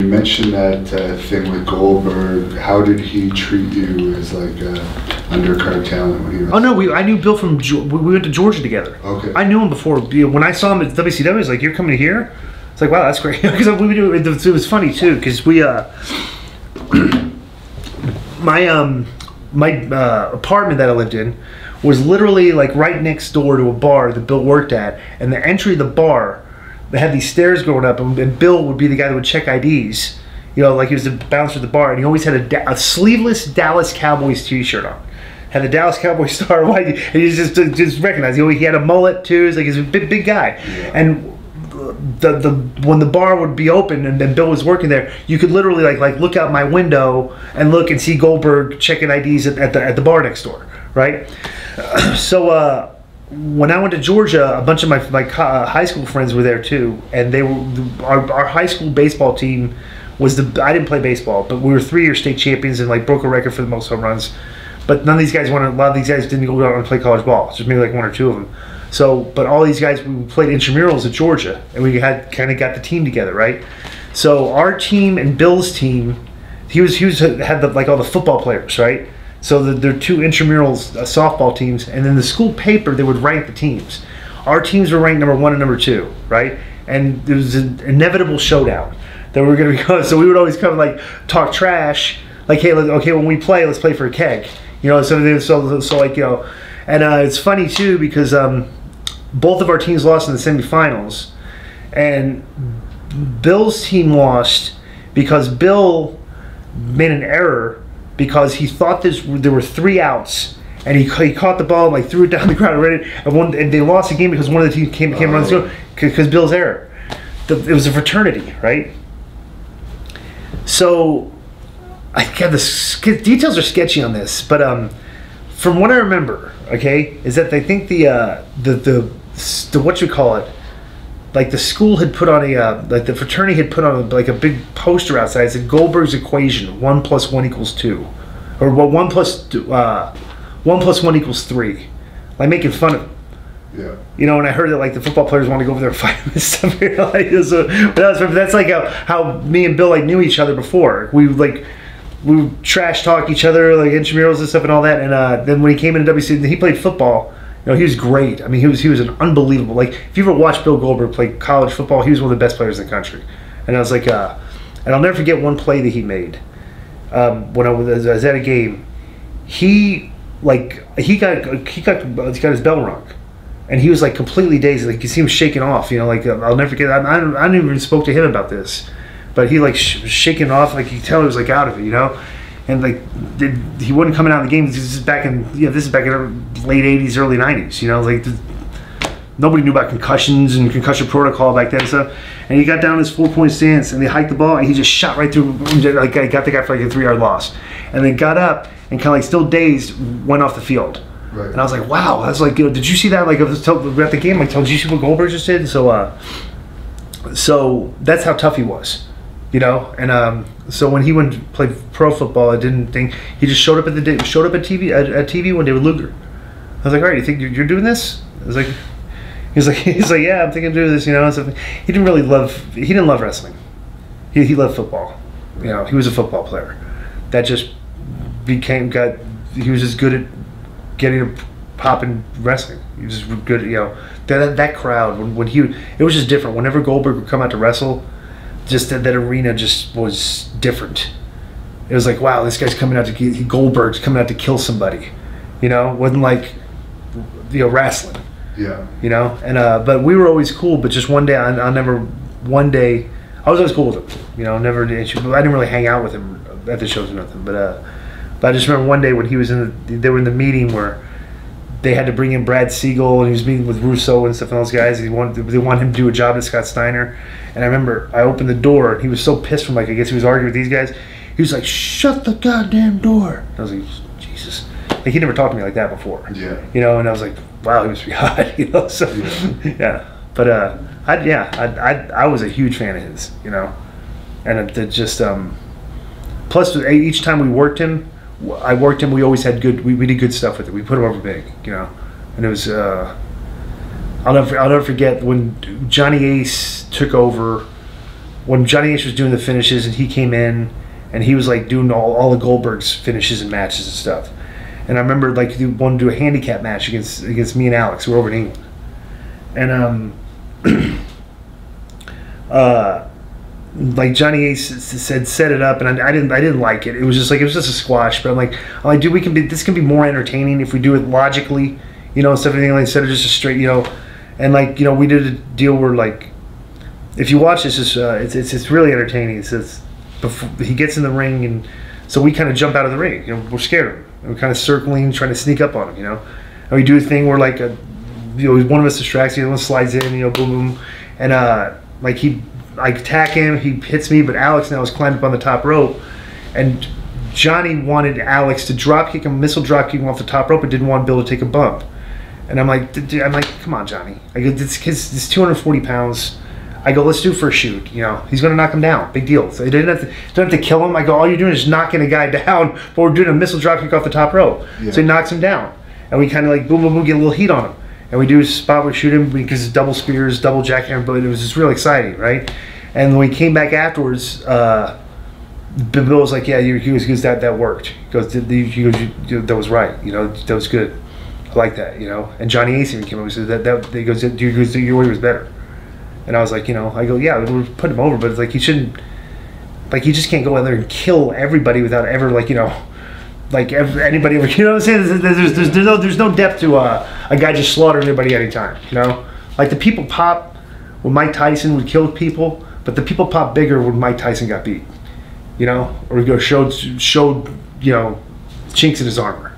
You mentioned that uh, thing with Goldberg. How did he treat you as like uh, undercard talent when he? Was Oh no, we I knew Bill from we we went to Georgia together. Okay. I knew him before. When I saw him at WCW, was like, "You're coming here?" It's like, "Wow, that's great." Because we do it. It was funny too because we uh, my um, my uh, apartment that I lived in was literally like right next door to a bar that Bill worked at, and the entry of the bar, they had these stairs going up, and, and Bill would be the guy that would check IDs. You know, like he was the bouncer at the bar, and he always had a, a sleeveless Dallas Cowboys T-shirt on. Had the Dallas Cowboys star white, and you just just recognize. You know, he had a mullet too. He's like he's a big big guy, and the the when the bar would be open and then Bill was working there, you could literally like like look out my window and look and see Goldberg checking IDs at, at the at the bar next door, right? so uh, when I went to Georgia, a bunch of my my uh, high school friends were there too, and they were our, our high school baseball team was the I didn't play baseball, but we were three year state champions and like broke a record for the most home runs. But none of these guys wanted. A lot of these guys didn't go out and play college ball. Just maybe like one or two of them. So, but all these guys we played intramurals at Georgia, and we had kind of got the team together, right? So our team and Bill's team, he was he was had the, like all the football players, right? So the, there are two intramurals uh, softball teams, and then the school paper they would rank the teams. Our teams were ranked number one and number two, right? And there was an inevitable showdown that we were going to be going. So we would always come like talk trash, like, hey, okay, when we play, let's play for a keg, you know. So so so like you know, and uh, it's funny too because um, both of our teams lost in the semifinals, and Bill's team lost because Bill made an error because he thought this there were three outs and he, he caught the ball and like threw it down the ground and ran it and one and they lost the game because one of the teams came came runs Oh. because Bill's error. The, it was a fraternity, right? So, I got the details are sketchy on this, but um, from what I remember, okay, is that they think the uh, the the the what you call it, like the school had put on a uh, like the fraternity had put on a, like a big poster outside. It said Goldberg's equation: one plus one equals two, or well, one plus two- uh, one plus one equals three, like making fun of. Him. Yeah. You know, and I heard that like the football players want to go over there and fight him and stuff. You know, like, so, but that's, that's like how, how me and Bill like knew each other before. We like we would trash talk each other like intramurals and stuff and all that. And uh, then when he came into WC, he played football. Know, he was great. I mean, he was he was an unbelievable. Like if you ever watched Bill Goldberg play college football, he was one of the best players in the country. And I was like, uh, and I'll never forget one play that he made um, when I was, I was at a game. He like he got he got he got his bell rung and he was like completely dazed. Like you see him shaking off. You know, like I'll never forget. I, I, I didn't even spoke to him about this, but he like sh- shaking off. Like you tell he was like out of it. You know, and like did, he wasn't coming out of the game. This is back in yeah, this is back in the late '80s, early '90s. You know, like the, nobody knew about concussions and concussion protocol back then and stuff. And he got down his four point stance and they hiked the ball and he just shot right through. Like I got the guy for like a three yard loss, and then got up and kind of like still dazed went off the field. Right. And I was like, wow, that's like, you know, did you see that? Like, I was tell, at the game, like, did you see what Goldberg just did? So, uh, so that's how tough he was, you know. And um, so when he went to play pro football, I didn't think he just showed up at the day, showed up at TV at, at TV one day with Luger. I was like, all right, you think you're, you're doing this? I was like, he's like, he's like, yeah, I'm thinking of doing this, you know. He didn't really love, he didn't love wrestling. He, he loved football. You know, he was a football player. That just became got. He was just good at getting a pop in wrestling. He was good, you know. That that crowd when, when he it was just different. Whenever Goldberg would come out to wrestle, just that, that arena just was different. It was like, wow, this guy's coming out to Goldberg's coming out to kill somebody. You know, wasn't like you know wrestling Yeah. you know. And uh, but we were always cool. But just one day, I, I never. One day, I was always cool with him. You know, never did issue. I didn't really hang out with him at the shows or nothing. But uh, but I just remember one day when he was in the, they were in the meeting where they had to bring in Brad Siegel and he was meeting with Russo and stuff and those guys. He wanted they wanted him to do a job at Scott Steiner. And I remember I opened the door and he was so pissed from like I guess he was arguing with these guys. He was like, "Shut the goddamn door!" I was like, "Jesus!" Like he never talked to me like that before Yeah. you know, and I was like, wow, he must be hot, you know. So Yeah. yeah, but uh, I yeah, I, I I was a huge fan of his, you know, and it, it just um, plus each time we worked him, I worked him. We always had good. We, we did good stuff with it. We put him over big, you know, and it was. Uh, I'll never I'll never forget when Johnny Ace took over when Johnny Ace was doing the finishes and he came in and he was like doing all, all the Goldberg's finishes and matches and stuff. And I remember like he wanted to do a handicap match against against me and Alex. We were over in England, and um, uh, like Johnny Ace said, set it up, and I, I didn't I didn't like it. It was just like it was just a squash. But I'm like, I'm like, dude, we can be this can be more entertaining if we do it logically, you know, of anything like instead of just a straight, you know, and like you know, we did a deal where like if you watch this, it's uh, it's, it's it's really entertaining. It says before he gets in the ring, and so we kind of jump out of the ring. You know, we're scared of him. And we're kind of circling, trying to sneak up on him. You know, and we do a thing where like a, you know, one of us distracts, the other one slides in. You know, boom, boom, and uh, like he, I attack him, he hits me, but Alex now has climbed up on the top rope, and Johnny wanted Alex to drop kick him, missile drop kick him off the top rope, but didn't want Bill to take a bump. And I'm like, "D- d- I'm like, come on, Johnny. I go, this kid's this 240 pounds. I go, let's do for a shoot. You know, he's gonna knock him down. Big deal. So they didn't have to, don't have to kill him. I go, all you're doing is knocking a guy down, but we're doing a missile drop kick off the top rope. Yeah. So he knocks him down, and we kind of like boom, boom, boom, get a little heat on him, and we do spot we shoot him because double spears, double jackhammer, but it was just real exciting, right? And when we came back afterwards, uh, Bill was like, "Yeah, you, he was, that that worked." He goes, "Did he goes, you, you- "That was right. You know, that was good. I like that. You know." And Johnny Ace even came over and said that that he goes, "Dude, he goes, your way was better." And I was like, you know, I go, "Yeah, we're putting him over, but it's like he shouldn't, like he just can't go out there and kill everybody without ever like you know." Like anybody ever, you know what I'm saying? There's, there's, there's, there's no there's no depth to uh, a guy just slaughtering everybody anytime. You know, like the people pop when Mike Tyson would kill people, but the people pop bigger when Mike Tyson got beat you know, or he go showed showed you know chinks in his armor.